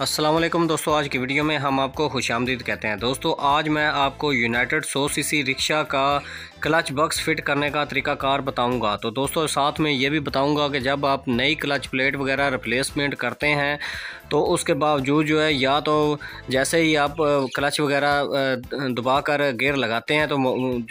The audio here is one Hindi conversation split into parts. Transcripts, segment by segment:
असलम दोस्तों, आज की वीडियो में हम आपको खुश आमदीद कहते हैं। दोस्तों, आज मैं आपको यूनाइटेड सौ सी रिक्शा का क्लच बक्स फिट करने का तरीकाकार बताऊँगा। तो दोस्तों, साथ में ये भी बताऊँगा कि जब आप नई क्लच प्लेट वगैरह रिप्लेसमेंट करते हैं तो उसके बावजूद जो है, या तो जैसे ही आप क्लच वगैरह दबा कर गेयर लगाते हैं तो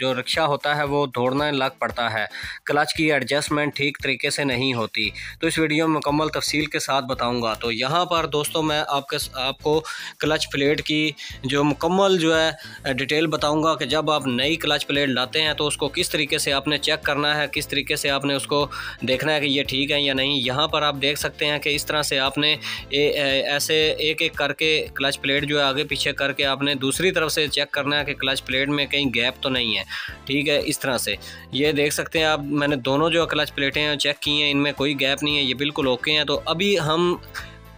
जो रिक्शा होता है, वो दौड़ना लग पड़ता है। क्लच की एडजस्टमेंट ठीक तरीके से नहीं होती। तो इस वीडियो में मुकम्मल तफसील के साथ बताऊँगा। तो यहाँ पर दोस्तों, मैं आपके आपको क्लच प्लेट की जो मुकम्मल जो है, डिटेल बताऊँगा कि जब आप नई क्लच प्लेट लाते हैं तो तो उसको किस तरीके से आपने चेक करना है किस तरीके से आपने उसको देखना है कि ये ठीक है या नहीं। यहाँ पर आप देख सकते हैं कि इस तरह से आपने ए, ऐसे एक एक करके क्लच प्लेट जो है आगे पीछे करके आपने दूसरी तरफ़ से चेक करना है कि क्लच प्लेट में कहीं गैप तो नहीं है। ठीक है इस तरह से। ये देख सकते हैं आप मैंने दोनों जो क्लच प्लेटें हैं चेक की हैं इनमें कोई गैप नहीं है ये बिल्कुल ओके हैं। तो अभी हम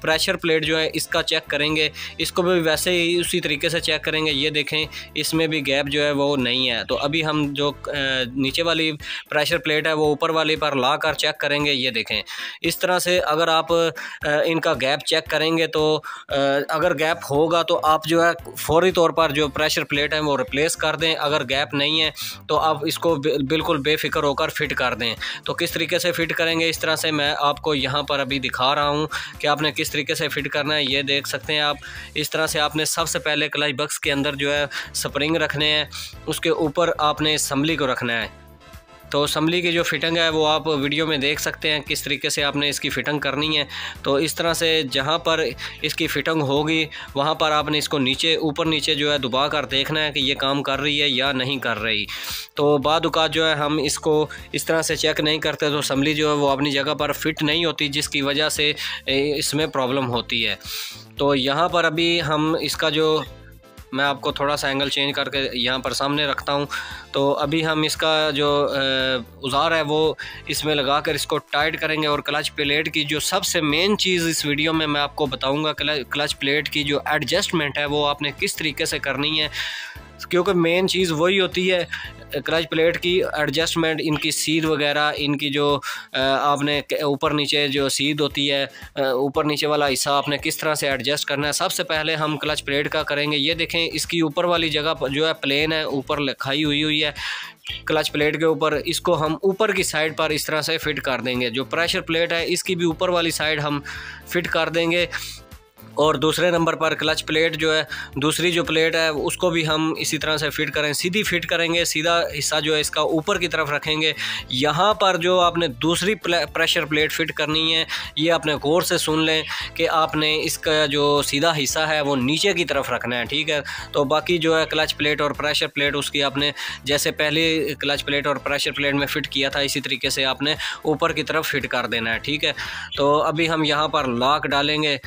प्रेशर प्लेट जो है इसका चेक करेंगे। इसको भी वैसे ही उसी तरीके से चेक करेंगे। ये देखें, इसमें भी गैप जो है वो नहीं है। तो अभी हम जो नीचे वाली प्रेशर प्लेट है, वो ऊपर वाली पर ला कर चेक करेंगे। ये देखें, इस तरह से अगर आप इनका गैप चेक करेंगे तो अगर गैप होगा तो आप जो है फौरी तौर पर जो प्रेशर प्लेट है वो रिप्लेस कर दें। अगर गैप नहीं है तो आप इसको बिल्कुल बेफिक्र होकर फिट कर दें। तो किस तरीके से फिट करेंगे, इस तरह से मैं आपको यहाँ पर अभी दिखा रहा हूँ कि आपने किस तरीके से फिट करना है, ये देख सकते हैं आप। इस तरह से आपने सबसे पहले क्लच बक्स के अंदर जो है, स्प्रिंग रखने हैं, उसके ऊपर आपने असम्बली को रखना है। तो असम्बली की जो फिटिंग है, वो आप वीडियो में देख सकते हैं, किस तरीके से आपने इसकी फ़िटिंग करनी है। तो इस तरह से जहाँ पर इसकी फ़िटिंग होगी, वहाँ पर आपने इसको नीचे, ऊपर नीचे जो है दबा कर देखना है कि ये काम कर रही है या नहीं कर रही। तो बाद जो है, हम इसको इस तरह से चेक नहीं करते तो असम्बली जो है, वो अपनी जगह पर फिट नहीं होती, जिसकी वजह से इसमें प्रॉब्लम होती है। तो यहाँ पर अभी हम इसका जो मैं आपको थोड़ा सा एंगल चेंज करके यहाँ पर सामने रखता हूँ। तो अभी हम इसका जो उजार है वो इसमें लगा कर इसको टाइट करेंगे और क्लच प्लेट की जो सबसे मेन चीज़ इस वीडियो में मैं आपको बताऊँगा क्लच प्लेट की जो एडजस्टमेंट है वो आपने किस तरीके से करनी है। क्योंकि मेन चीज़ वही होती है क्लच प्लेट की एडजस्टमेंट इनकी सीध वगैरह, इनकी जो आपने ऊपर नीचे जो सीध होती है ऊपर नीचे वाला हिस्सा आपने किस तरह से एडजस्ट करना है, सबसे पहले हम क्लच प्लेट का करेंगे। ये देखें, इसकी ऊपर वाली जगह जो है प्लेन है, ऊपर खाई हुई हुई है। क्लच प्लेट के ऊपर, इसको हम ऊपर की साइड पर इस तरह से फिट कर देंगे। जो प्रेशर प्लेट है, इसकी भी ऊपर वाली साइड हम फिट कर देंगे। और दूसरे नंबर पर क्लच प्लेट जो है, दूसरी जो प्लेट है, उसको भी हम इसी तरह से फिट करें। सीधी फिट करेंगे, सीधा हिस्सा जो है, इसका ऊपर की तरफ़ रखेंगे। यहाँ पर जो आपने दूसरी प्रेशर प्लेट फिट करनी है, ये अपने गौर से सुन लें कि आपने इसका जो सीधा हिस्सा है, वो नीचे की तरफ़ रखना है, ठीक है? तो बाकी जो है, क्लच प्लेट और प्रेशर प्लेट, उसकी आपने जैसे पहले क्लच प्लेट और प्रेशर प्लेट में फ़िट किया था, इसी तरीके से आपने ऊपर की तरफ़ फिट कर देना है, ठीक है? तो अभी हम यहाँ पर लॉक डालेंगे।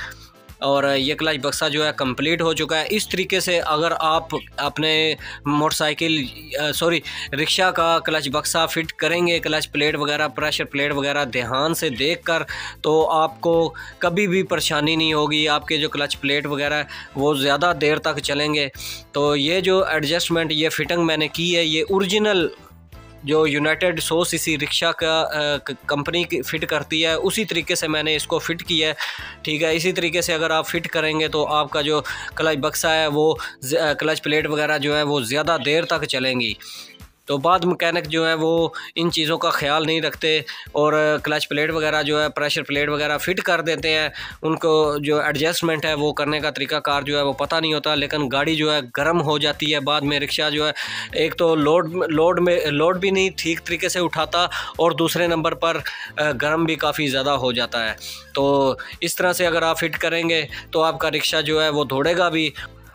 और ये क्लच बक्सा जो है कंप्लीट हो चुका है। इस तरीके से अगर आप अपने मोटरसाइकिल सॉरी, रिक्शा का क्लच बक्सा फिट करेंगे क्लच प्लेट वगैरह, प्रेशर प्लेट वगैरह ध्यान से देख कर तो आपको कभी भी परेशानी नहीं होगी। आपके जो क्लच प्लेट वगैरह वो ज़्यादा देर तक चलेंगे। तो ये जो एडजस्टमेंट, ये फिटिंग मैंने की है, ये ओरिजिनल जो यूनाइटेड सोर्स इसी रिक्शा का कंपनी की फ़िट करती है, उसी तरीके से मैंने इसको फ़िट किया है। ठीक है, इसी तरीके से अगर आप फ़िट करेंगे तो आपका जो क्लच बक्सा है वो क्लच प्लेट वगैरह जो है वो ज़्यादा देर तक चलेंगी। तो बाद मकैनिक जो है वो इन चीज़ों का ख्याल नहीं रखते और क्लच प्लेट वगैरह जो है प्रेशर प्लेट वगैरह फ़िट कर देते हैं। उनको जो एडजस्टमेंट है वो करने का तरीका कार जो है वो पता नहीं होता, लेकिन गाड़ी जो है गर्म हो जाती है बाद में रिक्शा जो है। एक तो लोड लोड में लोड भी नहीं ठीक तरीके से उठाता और दूसरे नंबर पर गर्म भी काफ़ी ज़्यादा हो जाता है। तो इस तरह से अगर आप फिट करेंगे तो आपका रिक्शा जो है वो दौड़ेगा भी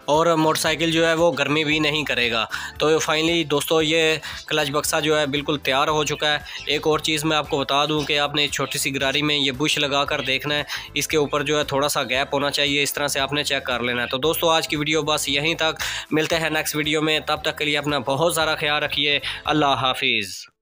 और मोटरसाइकिल जो है वो गर्मी भी नहीं करेगा। तो फाइनली दोस्तों ये क्लच बक्सा जो है बिल्कुल तैयार हो चुका है। एक और चीज़ मैं आपको बता दूँ कि आपने छोटी सी गरारी में ये बुश लगा कर देखना है। इसके ऊपर जो है थोड़ा सा गैप होना चाहिए, इस तरह से आपने चेक कर लेना है। तो दोस्तों आज की वीडियो बस यहीं तक। मिलते हैं नेक्स्ट वीडियो में। तब तक के लिए अपना बहुत सारा ख्याल रखिए। अल्लाह हाफिज़।